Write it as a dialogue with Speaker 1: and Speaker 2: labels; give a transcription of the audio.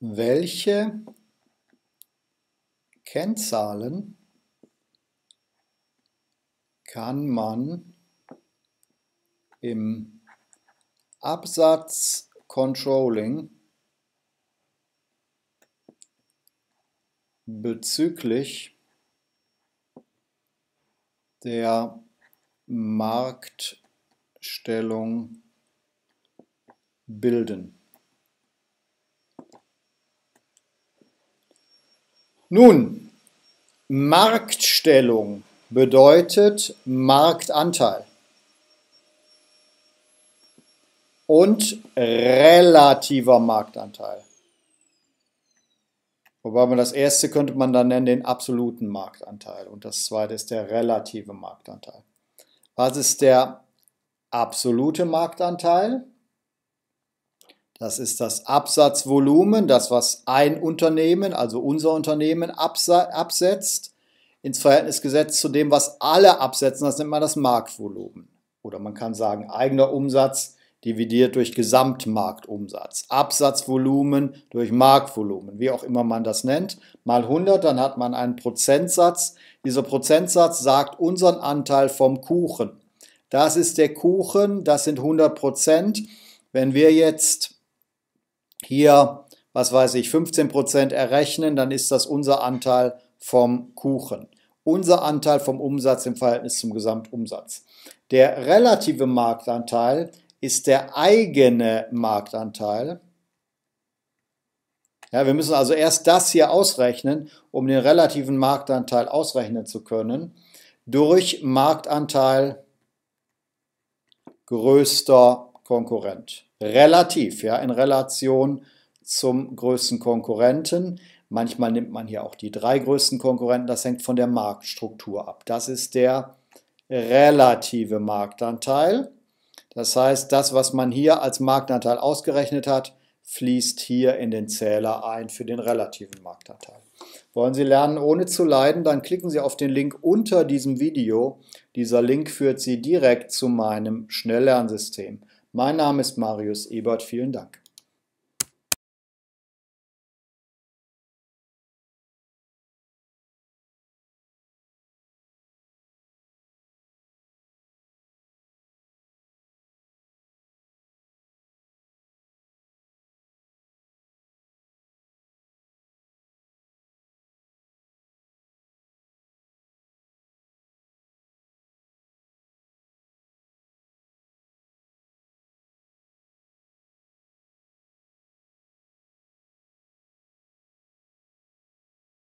Speaker 1: welche Kennzahlen kann man im Absatz Controlling bezüglich der Marktstellung bilden. Nun, Marktstellung bedeutet Marktanteil. Und relativer Marktanteil. Wobei man das erste könnte man dann nennen den absoluten Marktanteil und das zweite ist der relative Marktanteil. Was ist der absolute Marktanteil? Das ist das Absatzvolumen, das was ein Unternehmen, also unser Unternehmen, absetzt, ins Verhältnis gesetzt zu dem, was alle absetzen. Das nennt man das Marktvolumen. Oder man kann sagen, eigener Umsatz dividiert durch Gesamtmarktumsatz. Absatzvolumen durch Marktvolumen, wie auch immer man das nennt, mal 100, dann hat man einen Prozentsatz. Dieser Prozentsatz sagt unseren Anteil vom Kuchen. Das ist der Kuchen, das sind 100 Prozent. Wenn wir jetzt hier, was weiß ich, 15% errechnen, dann ist das unser Anteil vom Kuchen. Unser Anteil vom Umsatz im Verhältnis zum Gesamtumsatz. Der relative Marktanteil ist der eigene Marktanteil. Ja, wir müssen also erst das hier ausrechnen, um den relativen Marktanteil ausrechnen zu können, durch Marktanteil größter Konkurrent relativ, ja, in Relation zum größten Konkurrenten. Manchmal nimmt man hier auch die drei größten Konkurrenten, das hängt von der Marktstruktur ab. Das ist der relative Marktanteil. Das heißt, das, was man hier als Marktanteil ausgerechnet hat, fließt hier in den Zähler ein für den relativen Marktanteil. Wollen Sie lernen ohne zu leiden, dann klicken Sie auf den Link unter diesem Video. Dieser Link führt Sie direkt zu meinem Schnelllernsystem. Mein Name ist Marius Ebert, vielen Dank.